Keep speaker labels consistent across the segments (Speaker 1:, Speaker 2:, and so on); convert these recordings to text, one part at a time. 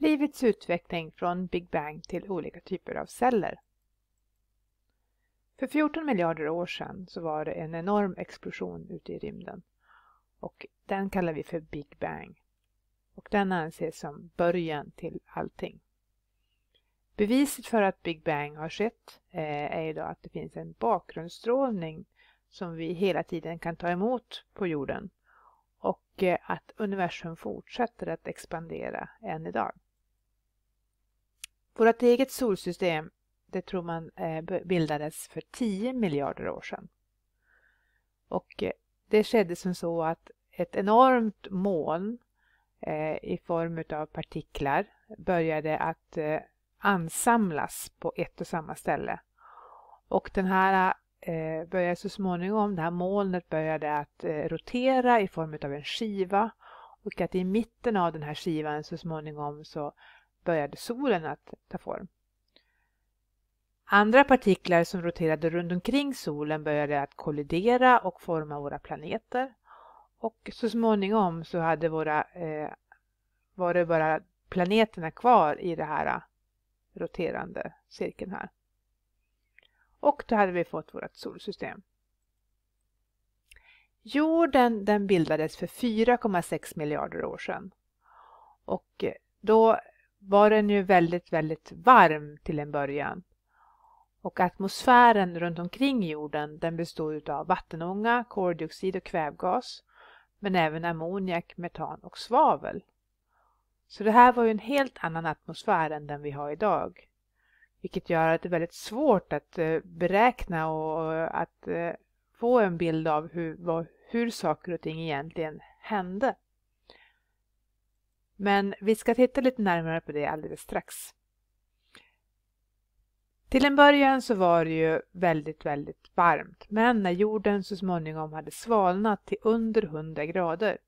Speaker 1: livets utveckling från Big Bang till olika typer av celler. För 14 miljarder år sedan så var det en enorm explosion ute i rymden och den kallar vi för Big Bang. Och den anses som början till allting. Beviset för att Big Bang har skett eh, är idag att det finns en bakgrundsstrålning som vi hela tiden kan ta emot på jorden och eh, att universum fortsätter att expandera än idag. Vårt eget solsystem, det tror man eh, bildades för 10 miljarder år sedan. Och eh, det skedde som så att ett enormt moln eh, i form av partiklar började att ansamlas på ett och samma ställe. Och den här började så småningom, det här molnet började att rotera i form av en skiva och att i mitten av den här skivan så småningom så började solen att ta form. Andra partiklar som roterade runt omkring solen började att kollidera och forma våra planeter. Och så småningom så hade våra, eh, var det bara planeterna kvar i det här eh, roterande cirkeln här. Och då hade vi fått vårt solsystem. Jorden den bildades för 4,6 miljarder år sedan. Och då var den ju väldigt, väldigt varm till en början. Och atmosfären runt omkring jorden den bestod av vattenånga, koldioxid och kvävgas. Men även ammoniak, metan och svavel. Så det här var ju en helt annan atmosfär än den vi har idag. Vilket gör att det är väldigt svårt att eh, beräkna och att eh, få en bild av hur, hur saker och ting egentligen hände. Men vi ska titta lite närmare på det alldeles strax. Till en början så var det ju väldigt, väldigt varmt. Men när jorden så småningom hade svalnat till under 100 grader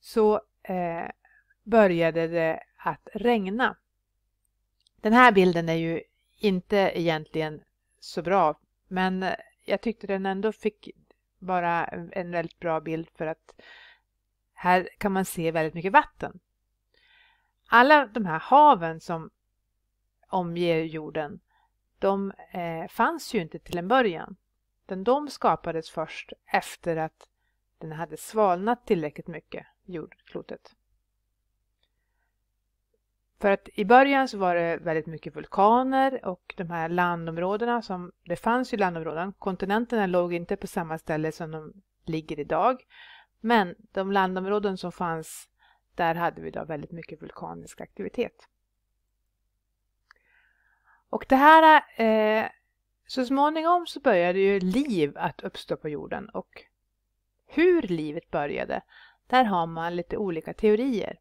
Speaker 1: så eh, började det att regna. Den här bilden är ju inte egentligen så bra men jag tyckte den ändå fick bara en väldigt bra bild för att här kan man se väldigt mycket vatten alla de här haven som omger jorden, de eh, fanns ju inte till en början. De skapades först efter att den hade svalnat tillräckligt mycket, jordklotet. För att i början så var det väldigt mycket vulkaner och de här landområdena som, det fanns ju landområden, kontinenterna låg inte på samma ställe som de ligger idag. Men de landområden som fanns där hade vi då väldigt mycket vulkanisk aktivitet. Och det här, eh, så småningom så började ju liv att uppstå på jorden och hur livet började, där har man lite olika teorier.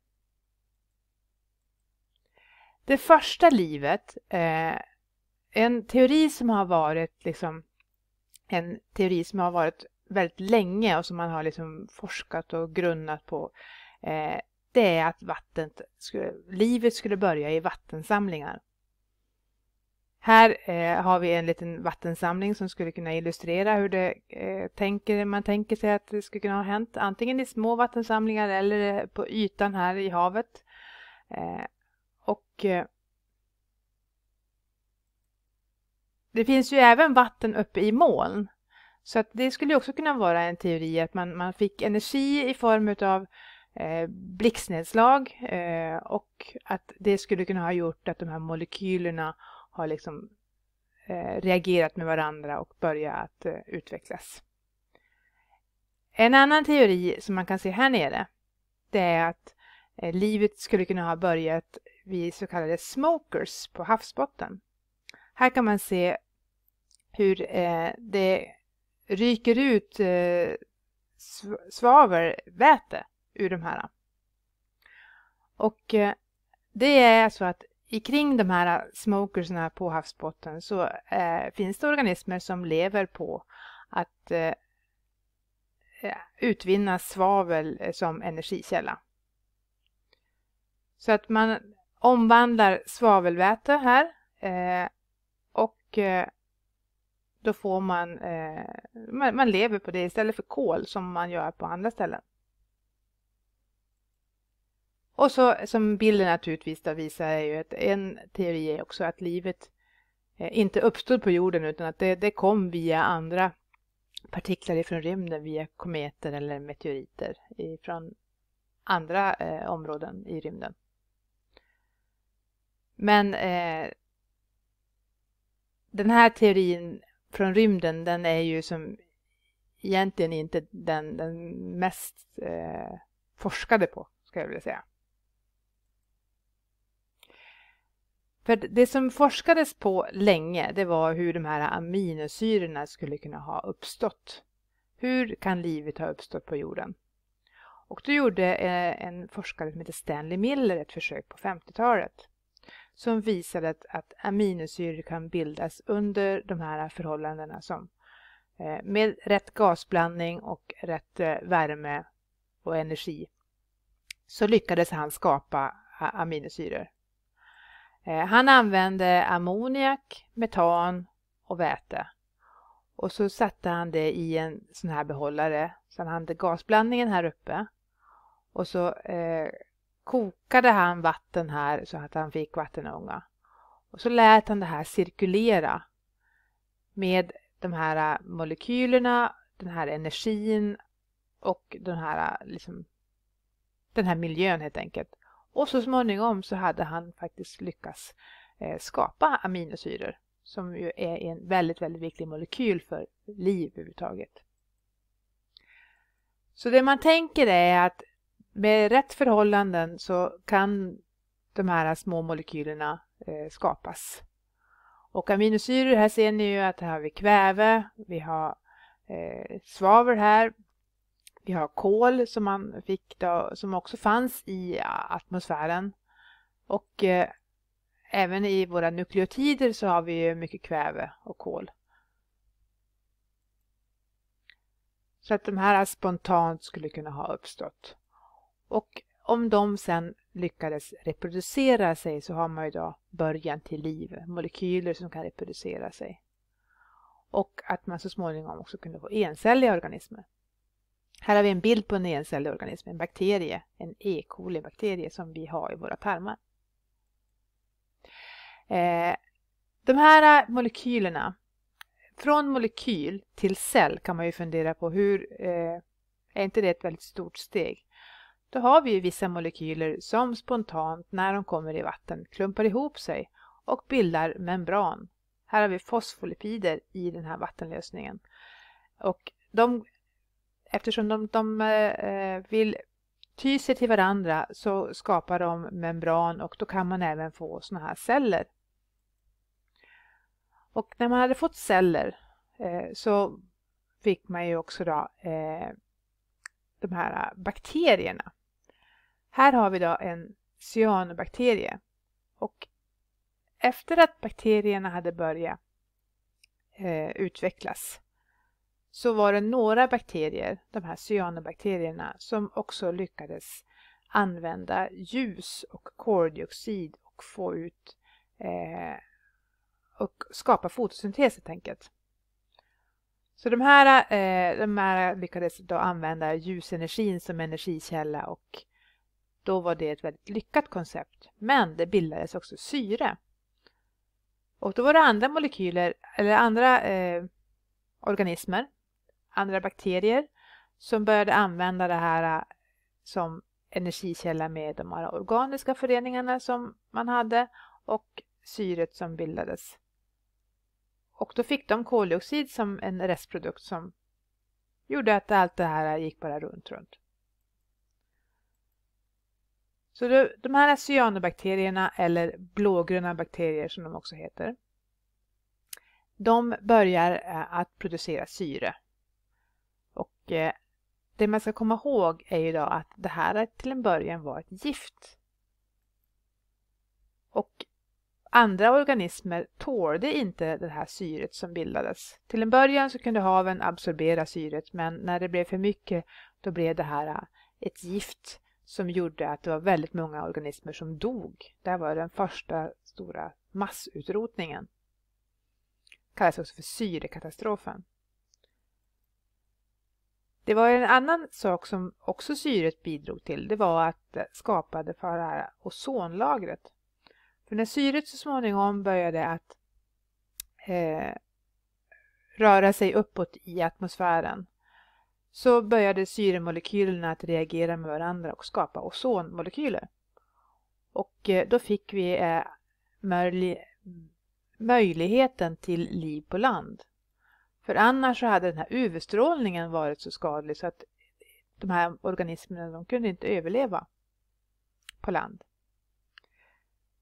Speaker 1: Det första livet, eh, en teori som har varit liksom en teori som har varit väldigt länge och som man har liksom forskat och grunnat på eh, det är att vattnet skulle, livet skulle börja i vattensamlingar. Här eh, har vi en liten vattensamling som skulle kunna illustrera hur det eh, tänker, man tänker sig att det skulle kunna ha hänt. Antingen i små vattensamlingar eller eh, på ytan här i havet. Eh, och eh, Det finns ju även vatten uppe i moln. Så att det skulle också kunna vara en teori att man, man fick energi i form av eh, blixtnedslag eh, och att det skulle kunna ha gjort att de här molekylerna har liksom eh, reagerat med varandra och börjat eh, utvecklas. En annan teori som man kan se här nere det är att eh, livet skulle kunna ha börjat vid så kallade smokers på havsbotten. Här kan man se hur eh, det ryker ut eh, svavelväte ur de här. Och eh, det är så att kring de här smokersna på havsbotten så eh, finns det organismer som lever på att eh, eh utvinna svavel eh, som energikälla. Så att man omvandlar svavelväte här eh, och då får man, man, man lever på det istället för kol som man gör på andra ställen. Och så som bilden naturligtvis då visar är ju att en teori är också att livet eh, inte uppstod på jorden utan att det, det kom via andra partiklar ifrån rymden via kometer eller meteoriter ifrån andra eh, områden i rymden. Men eh, den här teorin från rymden den är ju som egentligen inte den, den mest eh, forskade på, ska jag vilja säga. För det som forskades på länge, det var hur de här aminosyrorna skulle kunna ha uppstått. Hur kan livet ha uppstått på jorden? Och då gjorde eh, en forskare som heter Stanley Miller ett försök på 50-talet som visade att, att aminosyror kan bildas under de här förhållandena som eh, med rätt gasblandning och rätt eh, värme och energi så lyckades han skapa aminosyror. Eh, han använde ammoniak, metan och väte. Och så satte han det i en sån här behållare. Så han hade gasblandningen här uppe. Och så eh, kokade han vatten här så att han fick vattenånga. Och så lät han det här cirkulera med de här eh, molekylerna, den här energin och den här, eh, liksom, den här miljön helt enkelt. Och så småningom så hade han faktiskt lyckats eh, skapa aminosyror som ju är en väldigt, väldigt viktig molekyl för liv överhuvudtaget. Så det man tänker är att med rätt förhållanden så kan de här små molekylerna eh, skapas. Och aminosyror, här ser ni ju att här har vi kväve, vi har eh, svavel här, vi har kol som man fick då, som också fanns i atmosfären. Och eh, även i våra nukleotider så har vi mycket kväve och kol. Så att de här spontant skulle kunna ha uppstått. Och om de sen lyckades reproducera sig så har man ju då början till liv, molekyler som kan reproducera sig. Och att man så småningom också kunde få encelliga organismer. Här har vi en bild på en encellig organism, en bakterie, en E. coli-bakterie som vi har i våra tarmar. Eh, de här molekylerna, från molekyl till cell kan man ju fundera på hur, eh, är inte det ett väldigt stort steg? Då har vi ju vissa molekyler som spontant när de kommer i vatten klumpar ihop sig och bildar membran. Här har vi fosfolipider i den här vattenlösningen. Och de eftersom de, de eh, vill ty sig till varandra så skapar de membran och då kan man även få såna här celler. Och när man hade fått celler eh, så fick man ju också då eh, de här bakterierna. Här har vi då en cyanobakterie och efter att bakterierna hade börjat eh, utvecklas så var det några bakterier, de här cyanobakterierna, som också lyckades använda ljus och koldioxid och få ut eh, och skapa fotosyntes helt enkelt. Så de här, eh, de här lyckades då använda ljusenergin som energikälla och då var det ett väldigt lyckat koncept. Men det bildades också syre. Och då var det andra molekyler eller andra eh, organismer andra bakterier som började använda det här äh, som energikälla med de här organiska föreningarna som man hade och syret som bildades. Och då fick de koldioxid som en restprodukt som gjorde att allt det här gick bara runt, runt. Så de här cyanobakterierna, eller blågröna bakterier som de också heter, de börjar äh, att producera syre och eh, det man ska komma ihåg är ju då att det här till en början var ett gift. Och andra organismer tålde inte det här syret som bildades. Till en början så kunde haven absorbera syret men när det blev för mycket då blev det här eh, ett gift som gjorde att det var väldigt många organismer som dog. Det var den första stora massutrotningen. Det kallas också för syrekatastrofen. Det var en annan sak som också syret bidrog till. Det var att det skapade för det här ozonlagret. För när syret så småningom började att eh, röra sig uppåt i atmosfären så började syremolekylerna att reagera med varandra och skapa ozonmolekyler. Och eh, då fick vi eh, möjligheten till liv på land. För annars så hade den här UV-strålningen varit så skadlig så att de här organismerna de kunde inte överleva på land.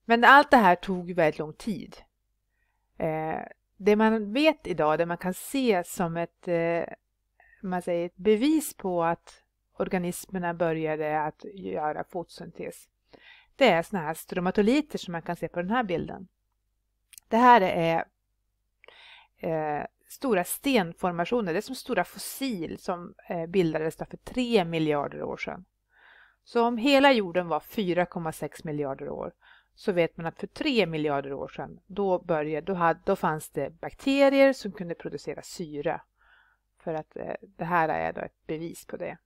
Speaker 1: Men allt det här tog väldigt lång tid. Eh, det man vet idag, det man kan se som ett, eh, man säger, ett bevis på att organismerna började att göra fotosyntes. Det är sådana här stromatoliter som man kan se på den här bilden. Det här är eh, stora stenformationer. Det är som stora fossil som eh, bildades för 3 miljarder år sedan. Så om hela jorden var 4,6 miljarder år så vet man att för 3 miljarder år sedan då, började, då, hade, då fanns det bakterier som kunde producera syre. För att eh, det här är då ett bevis på det.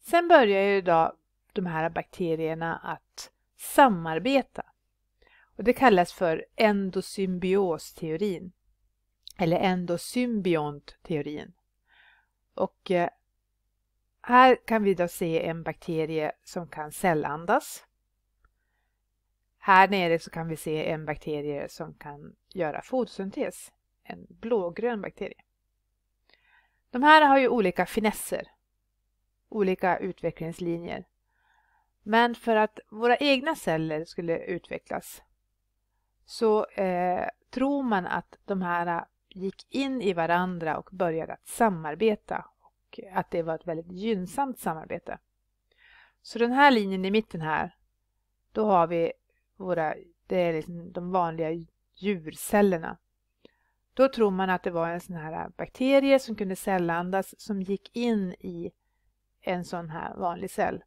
Speaker 1: Sen börjar ju då de här bakterierna att samarbeta. Och det kallas för endosymbiosteorin Eller endosymbiontteorin. Och eh, här kan vi då se en bakterie som kan cellandas. Här nere så kan vi se en bakterie som kan göra fotosyntes. En blågrön bakterie. De här har ju olika finesser. Olika utvecklingslinjer. Men för att våra egna celler skulle utvecklas så eh, tror man att de här äh, gick in i varandra och började att samarbeta och att det var ett väldigt gynnsamt samarbete. Så den här linjen i mitten här, då har vi våra, det är liksom de vanliga djurcellerna. Då tror man att det var en sån här äh, bakterie som kunde cellandas som gick in i en sån här vanlig cell.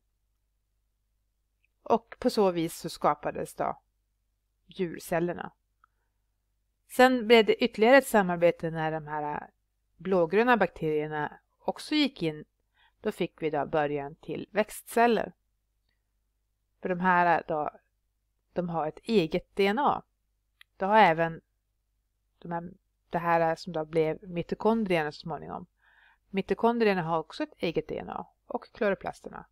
Speaker 1: Och på så vis så skapades då djurcellerna. Sen blev det ytterligare ett samarbete när de här blågröna bakterierna också gick in. Då fick vi då början till växtceller. För de här då, de har ett eget DNA. Det har även de här, det här som då blev mitokondrierna så småningom. Mitokondrierna har också ett eget DNA och kloroplasterna.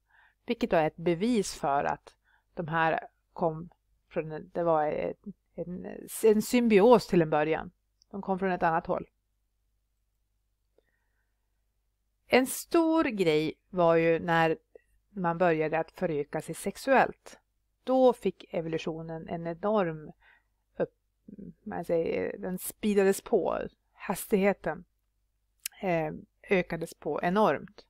Speaker 1: Vilket då är ett bevis för att de här kom från, det var en, en, en symbios till en början. De kom från ett annat håll. En stor grej var ju när man började att föröka sig sexuellt. Då fick evolutionen en enorm upp, man säger, den speedades på. Hastigheten eh, ökades på enormt.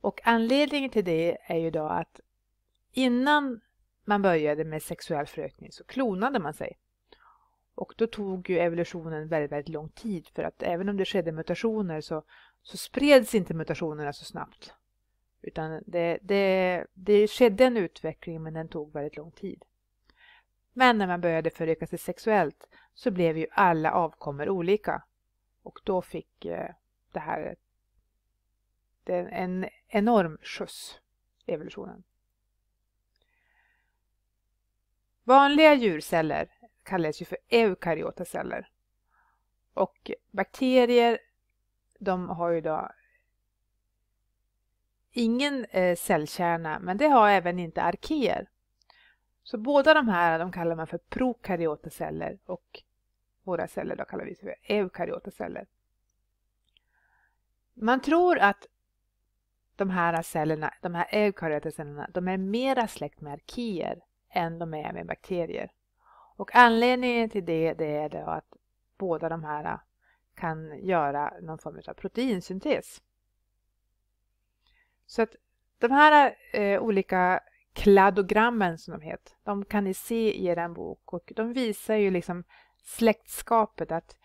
Speaker 1: Och anledningen till det är ju då att innan man började med sexuell förökning så klonade man sig. Och då tog ju evolutionen väldigt, väldigt lång tid för att även om det skedde mutationer så, så spreds inte mutationerna så snabbt. Utan det, det, det skedde en utveckling men den tog väldigt lång tid. Men när man började föröka sig sexuellt så blev ju alla avkommor olika. Och då fick eh, det här det en enorm skjuts, evolutionen. Vanliga djurceller kallas ju för eukaryota celler. Och bakterier de har ju då ingen eh, cellkärna men det har även inte arkeer. Så båda de här de kallar man för prokaryota celler och våra celler då kallar vi för eukaryota celler. Man tror att de här cellerna, de här eukaryota cellerna, de är mera släkt med arkeer än de är med bakterier. Och anledningen till det, det är då att båda de här äh, kan göra någon form av proteinsyntes. Så att de här eh, olika kladogrammen som de heter, de kan ni se i er bok och de visar ju liksom släktskapet att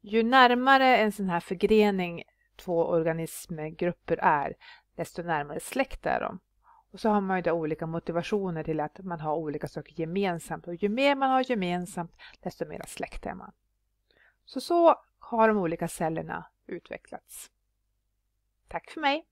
Speaker 1: ju närmare en sån här förgrening två organismgrupper är, desto närmare släkt är de. Och så har man ju då olika motivationer till att man har olika saker gemensamt. Och ju mer man har gemensamt, desto mer släkt är man. Så så har de olika cellerna utvecklats. Tack för mig!